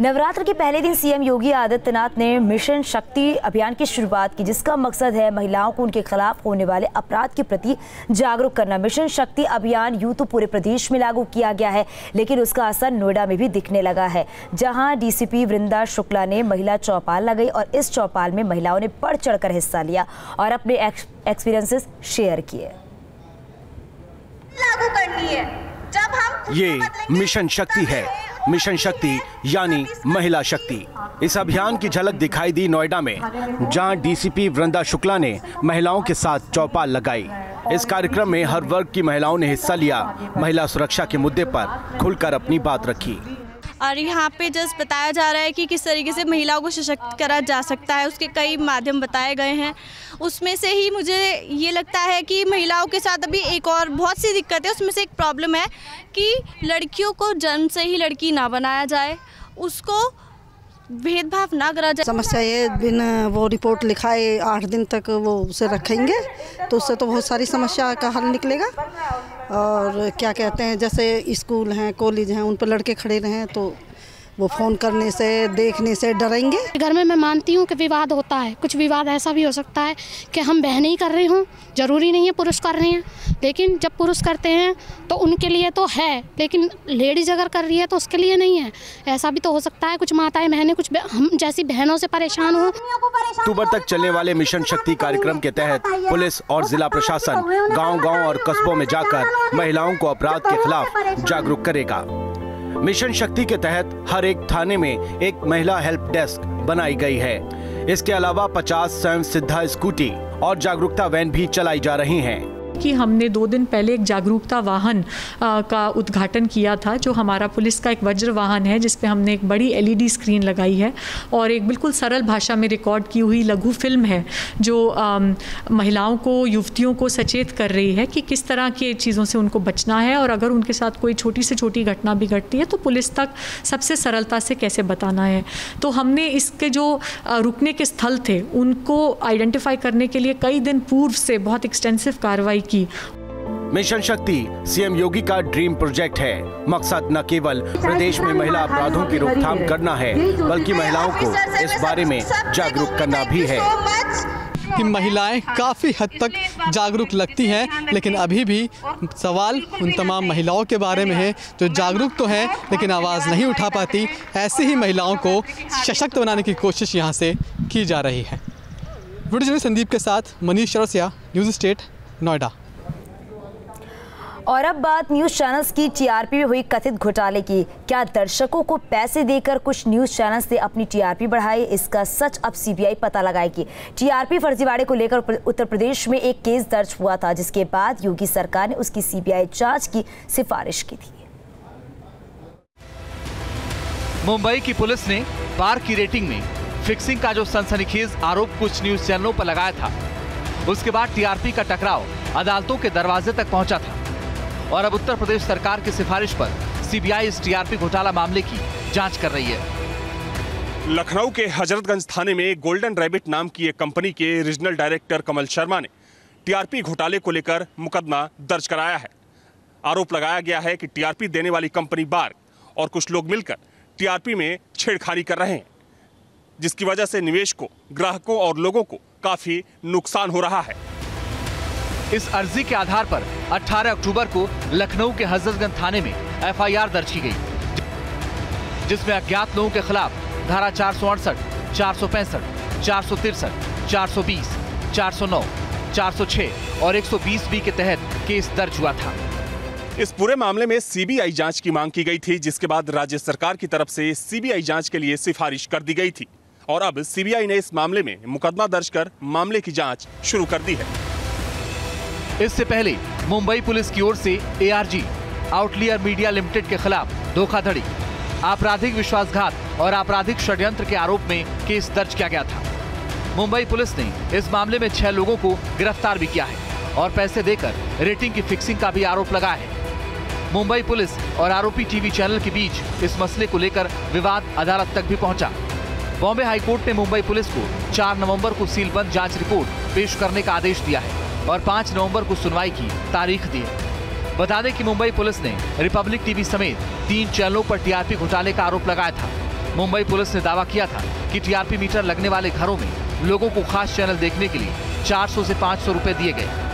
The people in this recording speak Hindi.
नवरात्र के पहले दिन सीएम योगी आदित्यनाथ ने मिशन शक्ति अभियान की शुरुआत की जिसका मकसद है महिलाओं को उनके खिलाफ होने वाले अपराध के प्रति जागरूक करना। मिशन शक्ति अभियान यूँ तो पूरे प्रदेश में लागू किया गया है लेकिन उसका असर नोएडा में भी दिखने लगा है जहाँ डीसीपी वृंदा शुक्ला ने महिला चौपाल लगाई और इस चौपाल में महिलाओं ने बढ़ चढ़कर हिस्सा लिया और अपने एक्सपीरियंसेस शेयर किए। लागू करनी है। जब हम ये मिशन शक्ति है। मिशन शक्ति, यानी महिला शक्ति। इस अभियान की झलक दिखाई दी नोएडा में, जहाँ डीसीपी वृंदा शुक्ला ने महिलाओं के साथ चौपाल लगाई। इस कार्यक्रम में हर वर्ग की महिलाओं ने हिस्सा लिया। महिला सुरक्षा के मुद्दे पर खुलकर अपनी बात रखी। और यहाँ पे जस्ट बताया जा रहा है कि किस तरीके से महिलाओं को सशक्त करा जा सकता है, उसके कई माध्यम बताए गए हैं। उसमें से ही मुझे ये लगता है कि महिलाओं के साथ अभी एक और बहुत सी दिक्कत है, उसमें से एक प्रॉब्लम है कि लड़कियों को जन्म से ही लड़की ना बनाया जाए, उसको भेदभाव ना करा जाए। समस्या ये बिन वो रिपोर्ट लिखाए, आठ दिन तक वो उसे रखेंगे तो उससे तो बहुत सारी समस्या का हल निकलेगा। और क्या कहते हैं, जैसे स्कूल हैं, कॉलेज हैं, उन पर लड़के खड़े रहें तो वो फ़ोन करने से देखने से डरेंगे। घर में मैं मानती हूँ कि विवाद होता है। कुछ विवाद ऐसा भी हो सकता है कि हम बहनें ही कर रहे हों। ज़रूरी नहीं है पुरुष कर रहे हैं। लेकिन जब पुरुष करते हैं तो उनके लिए तो है। लेकिन लेडीज़ अगर कर रही है तो उसके लिए नहीं है। ऐसा भी तो हो सकता है कुछ माताएँ बहनें कुछ हम जैसी बहनों से परेशान हो। अक्टूबर तक चलने वाले मिशन शक्ति कार्यक्रम के तहत पुलिस और जिला प्रशासन गाँव गाँव और कस्बों में जाकर महिलाओं को अपराध के खिलाफ जागरूक करेगा। मिशन शक्ति के तहत हर एक थाने में एक महिला हेल्प डेस्क बनाई गई है। इसके अलावा 50 स्वयं सिद्धा स्कूटी और जागरूकता वैन भी चलाई जा रही हैं। कि हमने दो दिन पहले एक जागरूकता वाहन का उद्घाटन किया था, जो हमारा पुलिस का एक वज्र वाहन है, जिस पे हमने एक बड़ी एलईडी स्क्रीन लगाई है और एक बिल्कुल सरल भाषा में रिकॉर्ड की हुई लघु फ़िल्म है, जो महिलाओं को, युवतियों को सचेत कर रही है कि किस तरह की चीज़ों से उनको बचना है और अगर उनके साथ कोई छोटी से छोटी घटना भी घटती है तो पुलिस तक सबसे सरलता से कैसे बताना है। तो हमने इसके जो रुकने के स्थल थे, उनको आइडेंटिफाई करने के लिए कई दिन पूर्व से बहुत एक्सटेंसिव कार्रवाई की। मिशन शक्ति सीएम योगी का ड्रीम प्रोजेक्ट है। मकसद न केवल प्रदेश में महिला अपराधों की रोकथाम करना है बल्कि महिलाओं को इस बारे में जागरूक करना भी है। कि महिलाएँ काफ़ी हद तक जागरूक लगती हैं लेकिन अभी भी सवाल उन तमाम महिलाओं के बारे में है जो जागरूक तो हैं लेकिन आवाज़ नहीं उठा पाती। ऐसी ही महिलाओं को सशक्त बनाने की कोशिश यहाँ से की जा रही है। वीडियो संदीप के साथ मनीष चौरसिया न्यूज़ स्टेट। नोएडा। और अब बात न्यूज़ चैनल्स की टीआरपी में हुई कथित घोटाले की। क्या दर्शकों को पैसे देकर कुछ न्यूज़ चैनल्स ने अपनी टीआरपी बढ़ाई? इसका सच अब सीबीआई पता लगाएगी। टीआरपी फर्जीवाड़े को लेकर उत्तर प्रदेश में एक केस दर्ज हुआ था जिसके बाद योगी सरकार ने उसकी सीबीआई जाँच की सिफारिश की थी। मुंबई की पुलिस ने बार की रेटिंग में फिक्सिंग का जो सनसनीखेज आरोप कुछ न्यूज़ चैनलों पर लगाया था। उसके बाद टीआरपी का टकराव अदालतों के दरवाजे तक पहुँचा था। और अब उत्तर प्रदेश सरकार की सिफारिश पर सीबीआई इस टीआरपी घोटाला मामले की जाँच कर रही है। लखनऊ के हजरतगंज थाने में गोल्डन रैबिट नाम की एक कंपनी के रीजनल डायरेक्टर कमल शर्मा ने टीआरपी घोटाले को लेकर मुकदमा दर्ज कराया है। आरोप लगाया गया है कि टीआरपी देने वाली कंपनी बार्ग और कुछ लोग मिलकर टीआरपी में छेड़खानी कर रहे हैं। जिसकी वजह से निवेश को ग्राहकों और लोगों को काफ़ी नुकसान हो रहा है। इस अर्जी के आधार पर 18 अक्टूबर को लखनऊ के हजरतगंज थाने में एफआईआर दर्ज की गई जिसमें अज्ञात लोगों के खिलाफ धारा चार सौ अड़सठ चार सौ पैंसठ चार सौ तिरसठ चार सौ बीस चार सौ नौ चार सौ छह और एक सौ बीस बी के तहत केस दर्ज हुआ था। इस पूरे मामले में सीबीआई जाँच की मांग की गई थी जिसके बाद राज्य सरकार की तरफ़ से सीबीआई जाँच के लिए सिफारिश कर दी गई थी। और अब सीबीआई ने इस मामले में मुकदमा दर्ज कर मामले की जाँच शुरू कर दी है। इससे पहले मुंबई पुलिस की ओर से एआरजी आउटलियर मीडिया लिमिटेड के खिलाफ धोखाधड़ी, आपराधिक विश्वासघात और आपराधिक षड्यंत्र के आरोप में केस दर्ज किया गया था। मुंबई पुलिस ने इस मामले में छह लोगों को गिरफ़्तार भी किया है और पैसे देकर रेटिंग की फिक्सिंग का भी आरोप लगाया है। मुंबई पुलिस और आरोपी टीवी चैनल के बीच इस मसले को लेकर विवाद अदालत तक भी पहुँचा। बॉम्बे हाईकोर्ट ने मुंबई पुलिस को 4 नवंबर को सीलबंद जाँच रिपोर्ट पेश करने का आदेश दिया है और 5 नवंबर को सुनवाई की तारीख दी है। बता दें कि मुंबई पुलिस ने रिपब्लिक टीवी समेत तीन चैनलों पर टीआरपी घोटाले का आरोप लगाया था। मुंबई पुलिस ने दावा किया था कि टीआरपी मीटर लगने वाले घरों में लोगों को खास चैनल देखने के लिए 400 से 500 रुपए दिए गए।